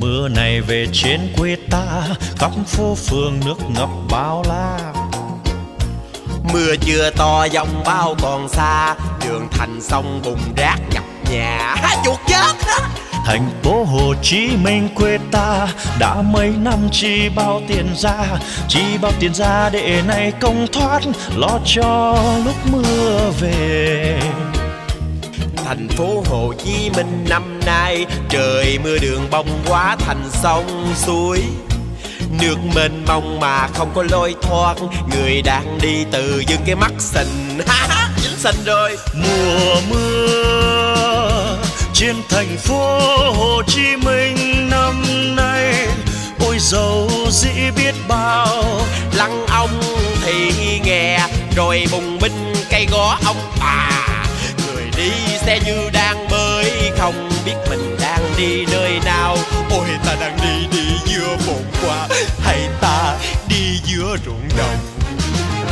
mưa này về trên quê ta khắp phố phường nước ngập bao la. Mưa chưa to dòng bao còn xa Đường thành sông bùn rác ngập nhà. Chuột chết. Đó Thành phố Hồ Chí Minh quê ta Đã mấy năm chi bao tiền ra Chi bao tiền ra để này công thoát Lo cho lúc mưa về Thành phố Hồ Chí Minh năm nay. Trời mưa đường bông quá thành sông suối. Nước mênh mông mà không có lối thoát. Người đang đi từ dưng cái mắt xình Dính xình rồi. Mùa mưa trên thành phố Hồ Chí Minh năm nay. Ôi dầu dĩ biết bao. Lăng ông thì nghe Rồi bùng binh cây gó ông. Bà xe như đang bơi Không biết mình đang đi nơi nào. Ôi ta đang đi đi giữa bồn qua Hay ta đi giữa ruộng đồng?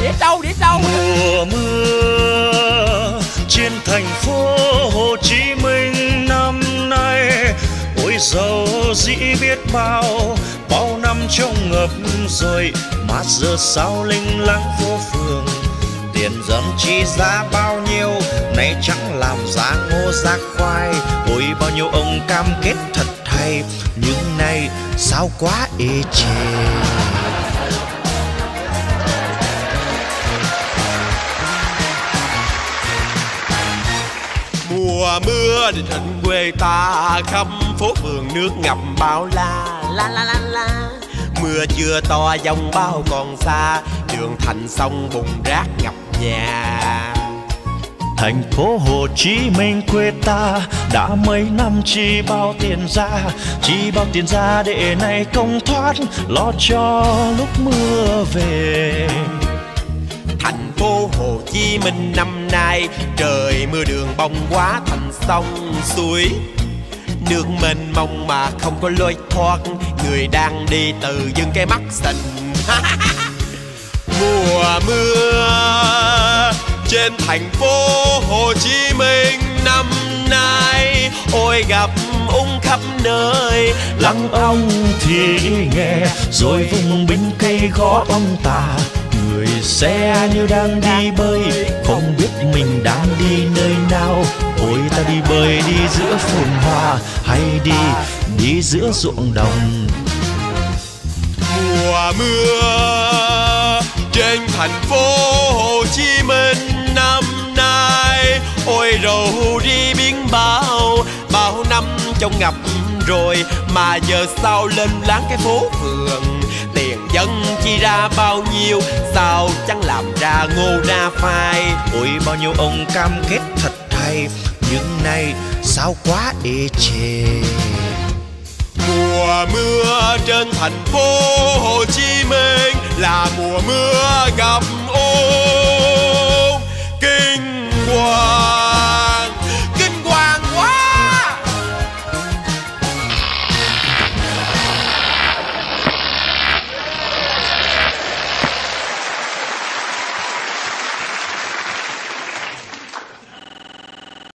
Đi đâu đi đâu? Mùa mưa trên thành phố Hồ Chí Minh năm nay. Ôi dầu dĩ biết bao Bao năm trong ngập rồi. Mà giờ sao linh lăng phố phường. Tiền dân chi giá bao nhiêu Nay chẳng ra khoai. Ôi, bao nhiêu ông cam kết thật hay, Nhưng nay sao quá ê chề. Mùa mưa đi thành quê ta khắp phố phường nước ngập bao la La la la la. Mưa chưa to, dòng bao còn xa, Đường thành sông bùng rác ngập nhà. Thành phố Hồ Chí Minh quê ta, đã mấy năm chi bao tiền ra, chi bao tiền ra để này công thoát lo cho lúc mưa về. Thành phố Hồ Chí Minh năm nay, Trời mưa đường bông quá thành sông suối. Nước mênh mông mà không có lối thoát, Người đang đi từ dưng cái mắt xình Mùa mưa trên thành phố Hồ Chí Minh năm nay. Ôi gặp ung khắp nơi, lăng ông thì nghe, rồi vùng binh cây gõ ông tà. Người xe như đang đi bơi, không biết mình đang đi nơi nào. Ôi ta đi bơi đi giữa phồn hoa, hay đi đi giữa ruộng đồng. Mùa mưa trên thành phố Hồ Chí Minh năm nay. Ôi, rầu đi biến bao bao năm trong ngập rồi, mà giờ sao lên láng cái phố phường? Tiền dân chi ra bao nhiêu, sao chẳng làm ra ngô ra phai? Ôi, bao nhiêu ông cam kết thật hay, nhưng nay sao quá ê chề? Mùa mưa trên thành phố Hồ Chí Minh là mùa mưa ngập